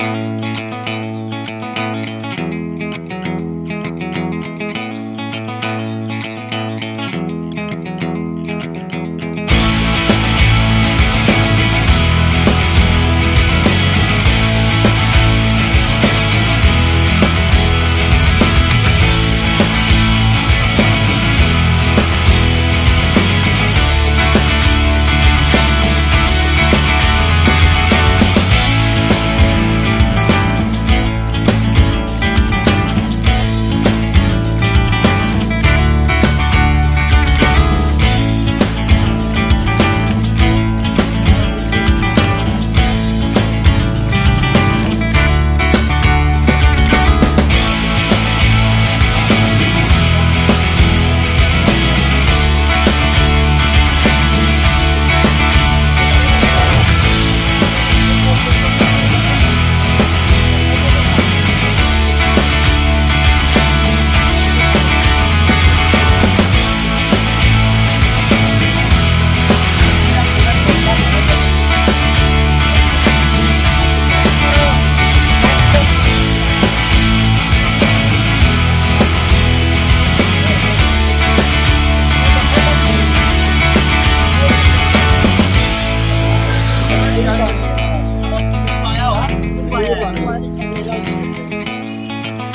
thank you